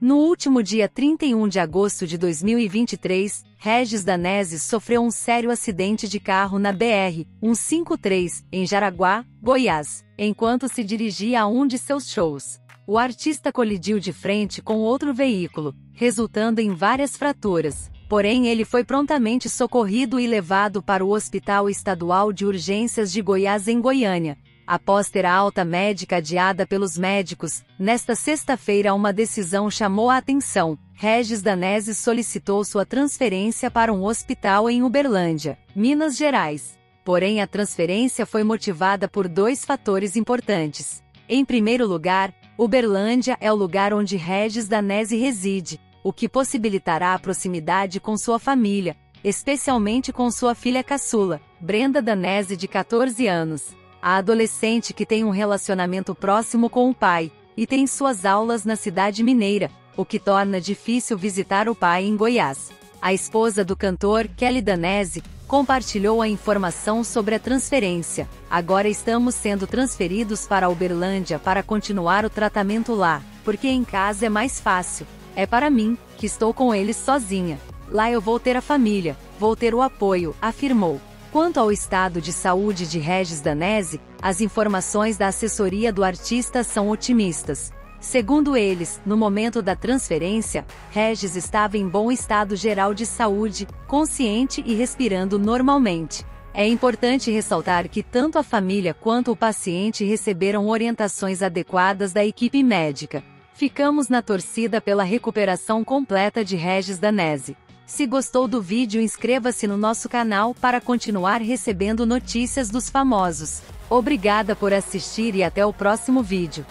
No último dia 31 de agosto de 2023, Regis Danese sofreu um sério acidente de carro na BR-153, em Jaraguá, Goiás, enquanto se dirigia a um de seus shows. O artista colidiu de frente com outro veículo, resultando em várias fraturas. Porém, ele foi prontamente socorrido e levado para o Hospital Estadual de Urgências de Goiás, em Goiânia, Após ter a alta médica adiada pelos médicos, nesta sexta-feira uma decisão chamou a atenção. Regis Danese solicitou sua transferência para um hospital em Uberlândia, Minas Gerais. Porém, a transferência foi motivada por dois fatores importantes. Em primeiro lugar, Uberlândia é o lugar onde Regis Danese reside, o que possibilitará a proximidade com sua família, especialmente com sua filha caçula, Brenda Danese de 14 anos a adolescente que tem um relacionamento próximo com o pai, e tem suas aulas na cidade mineira, o que torna difícil visitar o pai em Goiás. A esposa do cantor, Kelly Danese, compartilhou a informação sobre a transferência. Agora estamos sendo transferidos para Uberlândia para continuar o tratamento lá, porque em casa é mais fácil. É para mim, que estou com eles sozinha. Lá eu vou ter a família, vou ter o apoio, afirmou. Quanto ao estado de saúde de Regis Danese, as informações da assessoria do artista são otimistas. Segundo eles, no momento da transferência, Regis estava em bom estado geral de saúde, consciente e respirando normalmente. É importante ressaltar que tanto a família quanto o paciente receberam orientações adequadas da equipe médica. Ficamos na torcida pela recuperação completa de Regis Danese. Se gostou do vídeo inscreva-se no nosso canal para continuar recebendo notícias dos famosos. Obrigada por assistir e até o próximo vídeo.